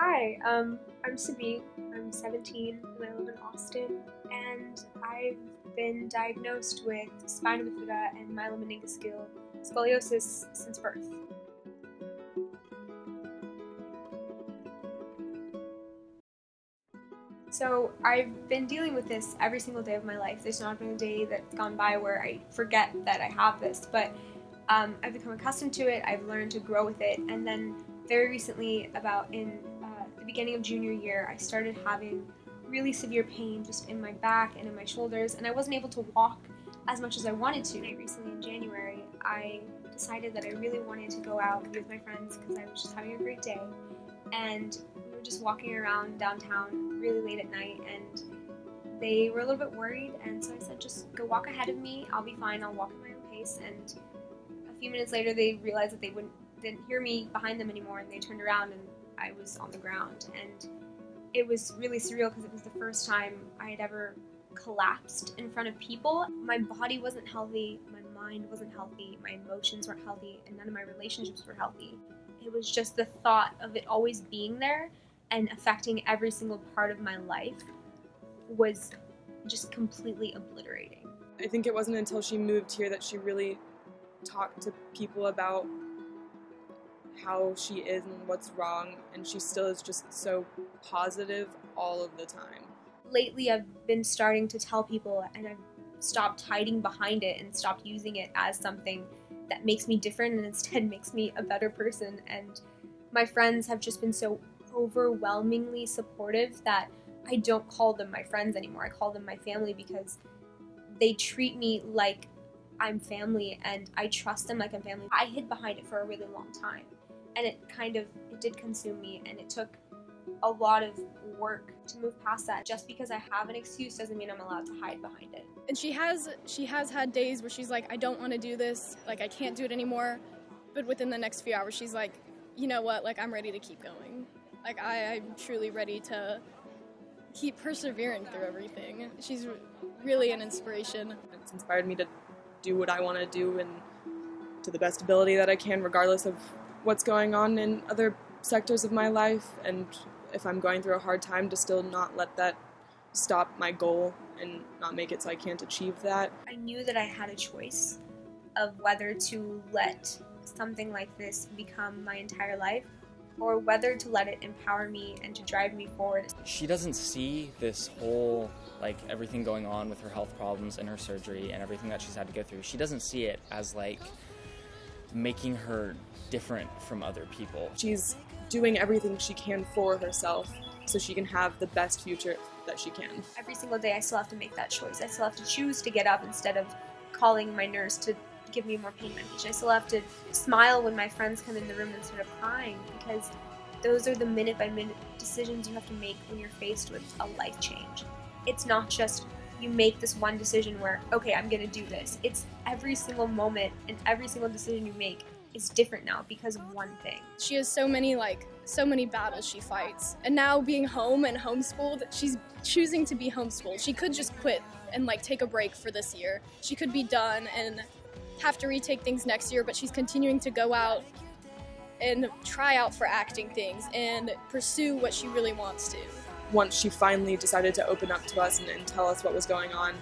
Hi, um, I'm Sabeen. I'm 17 and I live in Austin. And I've been diagnosed with spina bifida and myelomeningocele scoliosis since birth. So I've been dealing with this every single day of my life. There's not been a day that's gone by where I forget that I have this, but um, I've become accustomed to it. I've learned to grow with it, and then very recently, about in beginning of junior year, I started having really severe pain just in my back and in my shoulders, and I wasn't able to walk as much as I wanted to. Recently in January, I decided that I really wanted to go out with my friends because I was just having a great day, and we were just walking around downtown really late at night, and they were a little bit worried, and so I said, just go walk ahead of me. I'll be fine. I'll walk at my own pace, and a few minutes later, they realized that they wouldn't didn't hear me behind them anymore, and they turned around, and I was on the ground, and it was really surreal because it was the first time I had ever collapsed in front of people. My body wasn't healthy, my mind wasn't healthy, my emotions weren't healthy, and none of my relationships were healthy. It was just the thought of it always being there and affecting every single part of my life was just completely obliterating. I think it wasn't until she moved here that she really talked to people about how she is and what's wrong, and she still is just so positive all of the time. Lately, I've been starting to tell people, and I've stopped hiding behind it and stopped using it as something that makes me different and instead makes me a better person. And my friends have just been so overwhelmingly supportive that I don't call them my friends anymore. I call them my family because they treat me like I'm family and I trust them like I'm family. I hid behind it for a really long time and it kind of it did consume me and it took a lot of work to move past that. Just because I have an excuse doesn't mean I'm allowed to hide behind it. And she has she has had days where she's like I don't want to do this, like I can't do it anymore. But within the next few hours she's like, you know what, like I'm ready to keep going. Like I, I'm truly ready to keep persevering through everything. She's really an inspiration. It's inspired me to do what I want to do and to the best ability that I can, regardless of what's going on in other sectors of my life. And if I'm going through a hard time, to still not let that stop my goal and not make it so I can't achieve that. I knew that I had a choice of whether to let something like this become my entire life or whether to let it empower me and to drive me forward. She doesn't see this whole like everything going on with her health problems and her surgery and everything that she's had to go through. She doesn't see it as like making her different from other people. She's doing everything she can for herself so she can have the best future that she can. Every single day I still have to make that choice. I still have to choose to get up instead of calling my nurse to give me more pain medication. I still have to smile when my friends come in the room instead of crying because those are the minute by minute decisions you have to make when you're faced with a life change. It's not just you make this one decision where, okay, I'm gonna do this. It's every single moment and every single decision you make is different now because of one thing. She has so many like so many battles she fights. And now being home and homeschooled, she's choosing to be homeschooled. She could just quit and like take a break for this year. She could be done and have to retake things next year, but she's continuing to go out and try out for acting things and pursue what she really wants to. Once she finally decided to open up to us and, and tell us what was going on,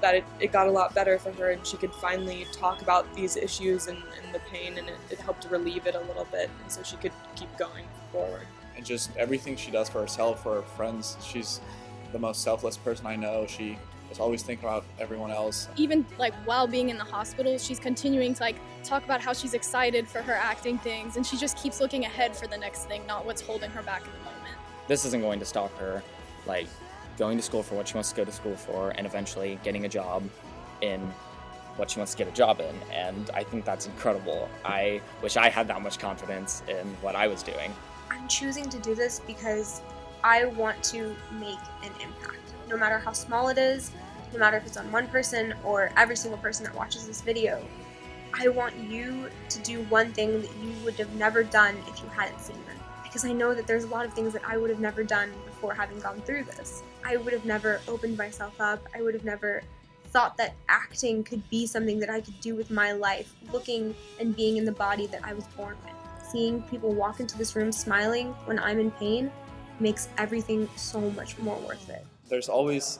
that it, it, got a lot better for her and she could finally talk about these issues and, and the pain and it, it, helped relieve it a little bit and so she could keep going forward. And just everything she does for herself, for her friends, she's the most selfless person I know. She is always thinking about everyone else. Even like while being in the hospital, she's continuing to like talk about how she's excited for her acting things and she just keeps looking ahead for the next thing, not what's holding her back in the moment. This isn't going to stop her. Like going to school for what she wants to go to school for and eventually getting a job in what she wants to get a job in. And I think that's incredible. I wish I had that much confidence in what I was doing. I'm choosing to do this because I want to make an impact. No matter how small it is, no matter if it's on one person or every single person that watches this video, I want you to do one thing that you would have never done if you hadn't seen them. Because I know that there's a lot of things that I would have never done before having gone through this. I would have never opened myself up. I would have never thought that acting could be something that I could do with my life, looking and being in the body that I was born with. seeing people walk into this room smiling when I'm in pain makes everything so much more worth it. There's always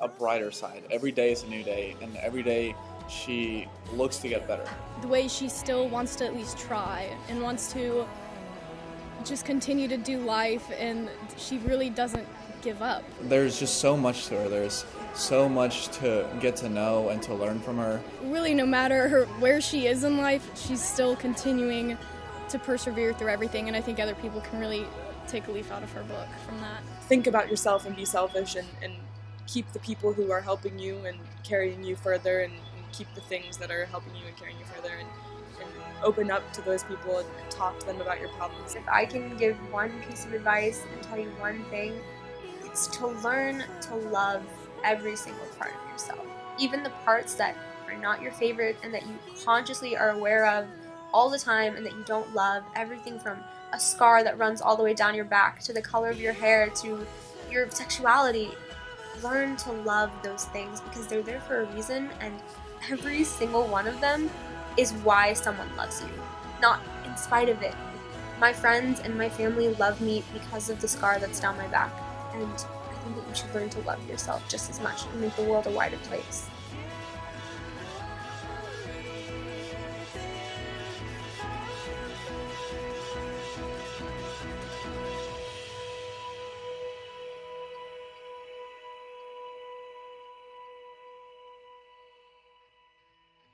a brighter side. Every day is a new day, and every day she looks to get better. The way she still wants to at least try and wants to just continue to do life, and she really doesn't give up. There's just so much to her. There's so much to get to know and to learn from her. Really, no matter her, where she is in life, she's still continuing to persevere through everything, and I think other people can really take a leaf out of her book from that. Think about yourself and be selfish and, and keep the people who are helping you and carrying you further and, and keep the things that are helping you and carrying you further and, and open up to those people and, talk to them about your problems. If I can give one piece of advice and tell you one thing, it's to learn to love every single part of yourself. Even the parts that are not your favorite and that you consciously are aware of all the time and that you don't love, everything from a scar that runs all the way down your back to the color of your hair to your sexuality. Learn to love those things because they're there for a reason, and every single one of them is why someone loves you, not in spite of it. My friends and my family love me because of the scar that's down my back, and I think that you should learn to love yourself just as much and make the world a wider place.